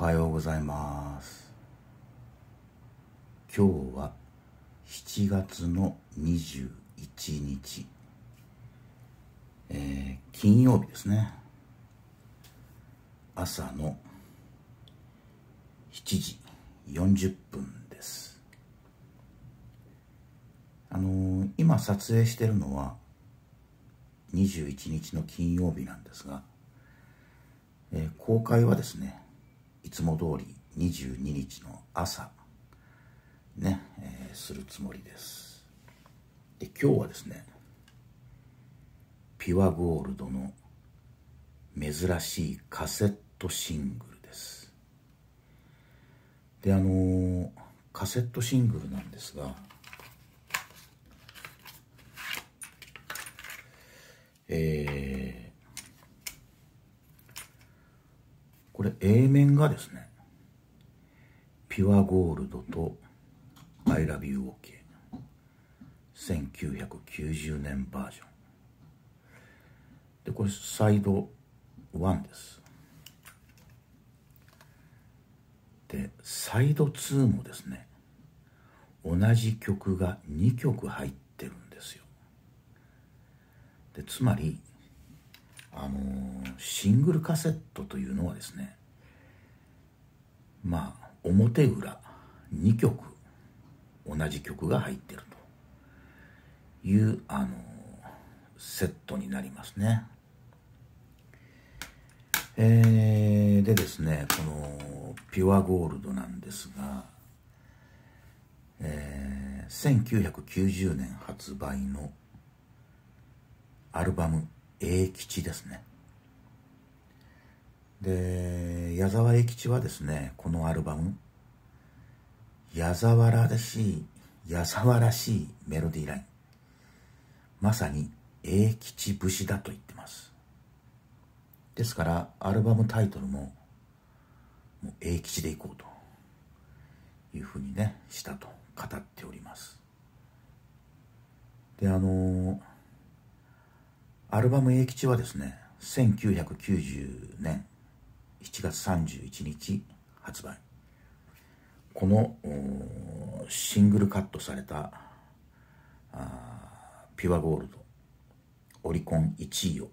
はようございます。今日は7月の21日。えー、金曜日ですね。朝の7時40分です。あのー、今撮影してるのは21日の金曜日なんですが、えー、公開はですねいつも通り22日の朝ね、えー、するつもりです。で今日はですねピュアゴールドの珍しいカセットシングルです。であのー、カセットシングルなんですがえー、これ A 面がですねピュアゴールドと I love you OK 1990年バージョン。でこれサイド1です。でサイド2もですね同じ曲が2曲入ってるんですよ。でつまりあの、シングルカセットというのはですねまあ表裏2曲同じ曲が入ってるというあの、セットになりますね。えー、でですねこのピュアゴールドなんですが、えー、1990年発売のアルバム「英吉」ですね。で矢沢永吉はですねこのアルバム矢沢らしい矢沢らしいメロディーライン。まさに英吉節だと言ってます。ですからアルバムタイトルももう英吉でいこうと。いうふうにねしたと語っております。であのアルバム「英吉」はですね1990年7月31日発売。このシングルカットされたピュアゴールドオリコン1位を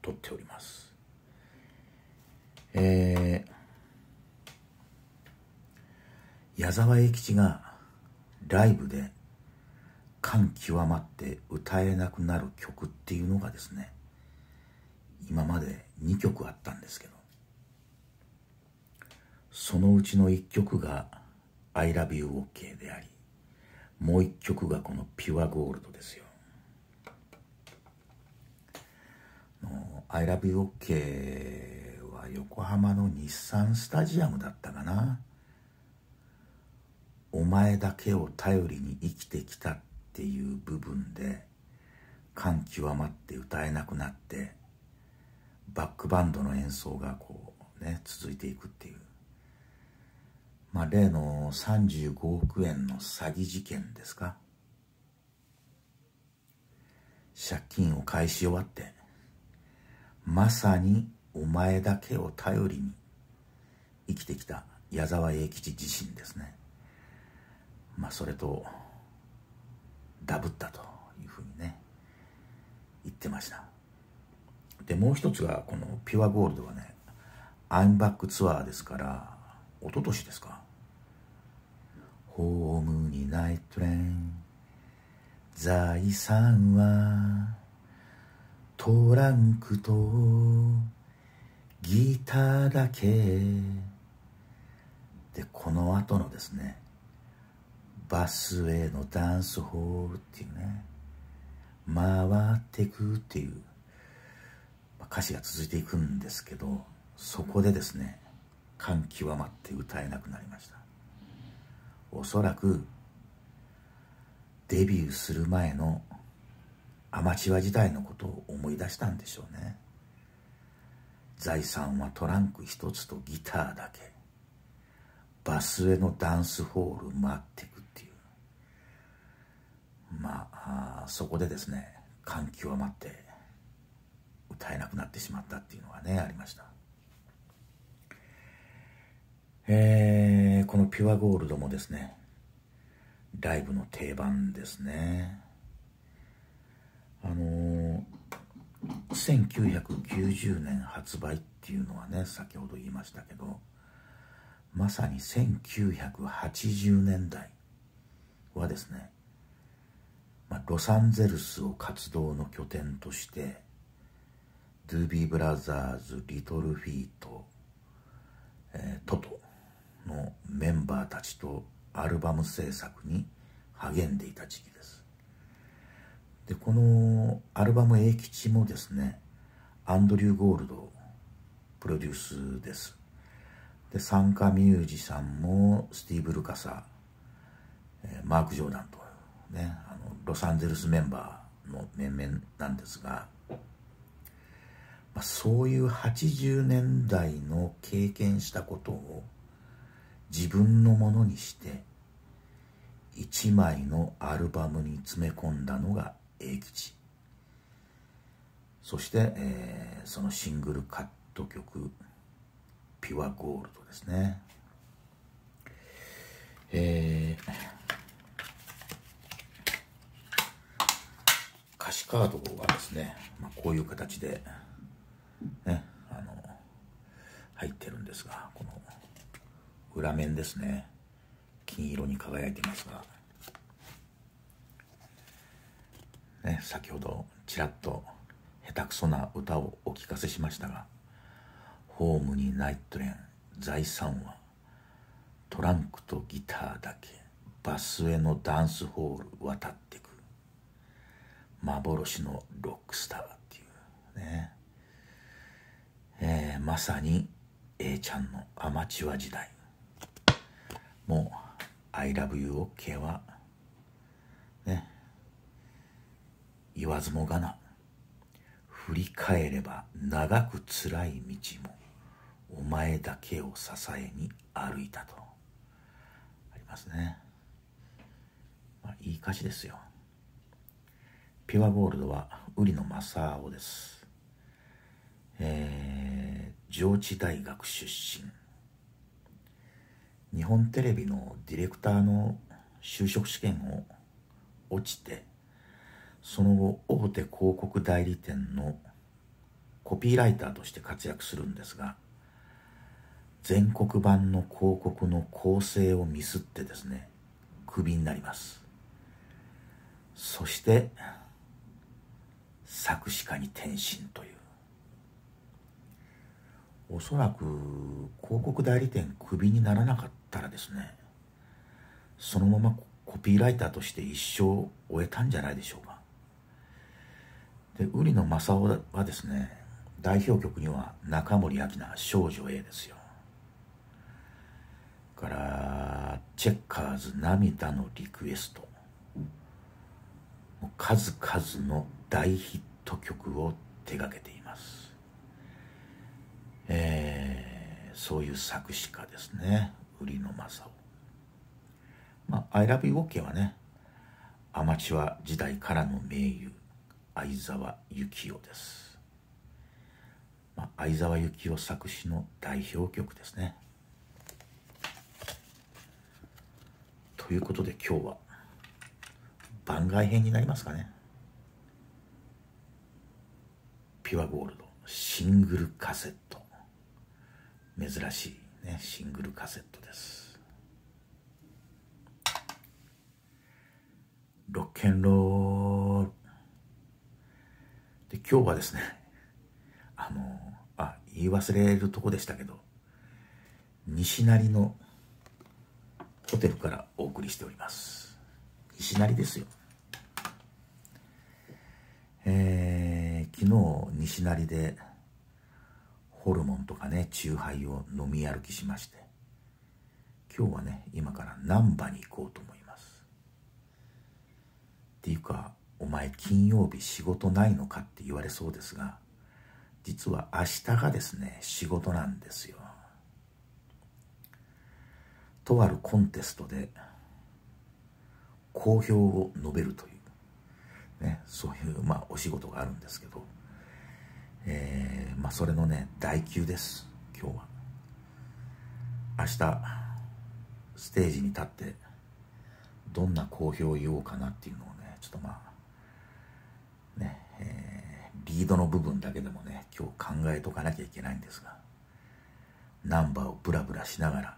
取っております。えー、矢沢永吉がライブで感極まって歌えなくなる曲っていうのがですね今まで2曲あったんですけどそのうちの1曲が「I love you OK」でありもう1曲がこの「ピュアゴールド」ですよ。I love you OK は横浜の日産スタジアムだったかな。お前だけを頼りに生きてきたっっていう部分で感極まって歌えなくなってバックバンドの演奏がこうね続いていくっていう。まあ例の35億円の詐欺事件ですか。借金を返し終わってまさにお前だけを頼りに生きてきた矢沢永吉自身ですね。まあそれとダブったというふうにね言ってました。でもう一つがこのピュアゴールドはねアイムバックツアーですから一昨年ですか。ホームにナイトレン財産はトランクとギターだけ。でこの後のですねバスウェイのダンスホールっていうね回ってくっていう歌詞が続いていくんですけどそこでですね感極まって歌えなくなりました。おそらくデビューする前のアマチュア時代のことを思い出したんでしょうね。財産はトランク一つとギターだけ。バスへのダンスホール待ってく。まあそこでですね感極まって歌えなくなってしまったっていうのがねありました。えー、このピュアゴールドもですねライブの定番ですね。あのー、1990年発売っていうのはね先ほど言いましたけどまさに1980年代はですね、ロサンゼルスを活動の拠点としてドゥービーブラザーズリトルフィート、えー、トトのメンバーたちとアルバム制作に励んでいた時期です。でこのアルバム「英吉」もですねアンドリュー・ゴールドプロデュースです。で参加ミュージシャンもスティーブ・ルカサ、え、マーク・ジョーダンと。ねあのロサンゼルスメンバーの面々なんですが、まあ、そういう80年代の経験したことを自分のものにして一枚のアルバムに詰め込んだのが英吉。そして、えー、そのシングルカット曲「ピュアゴールド」ですね。えー、歌詞カードがですね、まあ、こういう形でねあの入ってるんですがこの裏面ですね金色に輝いてますが、ね、先ほどちらっと下手くそな歌をお聞かせしましたが「ホームにナイトレン財産はトランクとギターだけバスへのダンスホール渡ってく幻のロックスター」っていうね。えー、まさに A ちゃんのアマチュア時代。もう「ILOVEYOUOK」はね。言わずもがな。振り返れば長く辛い道もお前だけを支えに歩いたと。ありますね、まあ、いい歌詞ですよ。ピュアゴールドは売野正夫です。えー、上智大学出身。日本テレビのディレクターの就職試験を落ちてその後大手広告代理店のコピーライターとして活躍するんですが全国版の広告の構成をミスってですねクビになります。そして作詞家に転身という。おそらく広告代理店クビにならなかったらですねそのままコピーライターとして一生終えたんじゃないでしょうか。で売野正夫はですね代表曲には中森明菜少女 A ですよ。からチェッカーズ涙のリクエスト。数々の大ヒット曲を手がけています。えー、そういう作詞家ですね。売野正夫まあ「ILOVEYOK」はねアマチュア時代からの名優相沢幸雄です、まあ、相沢幸雄作詞の代表曲ですね。ということで今日は番外編になりますかね。ピュアゴールドシングルカセット。珍しいねシングルカセットです。ロッケンロール。で今日はですねあのあ言い忘れるとこでしたけど西成のホテルからお送りしております。西成ですよ。えー、昨日西成でホルモンとかねチューハイを飲み歩きしまして今日はね今から難波に行こうと思います。っていうかお前金曜日仕事ないのかって言われそうですが実は明日がですね仕事なんですよ。とあるコンテストで好評を述べるという、ね、そういう、まあ、お仕事があるんですけどえー、まあそれのね代休です今日は。明日ステージに立ってどんな好評を言おうかなっていうのをねちょっとまあね、えー、リードの部分だけでもね今日考えとかなきゃいけないんですがナンバーをブラブラしながら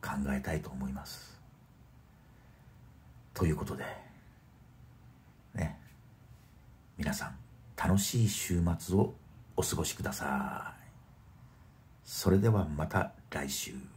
考えたいと思います。ということで皆さん楽しい週末をお過ごしください。それではまた来週。